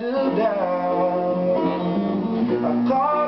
kind of down. I thought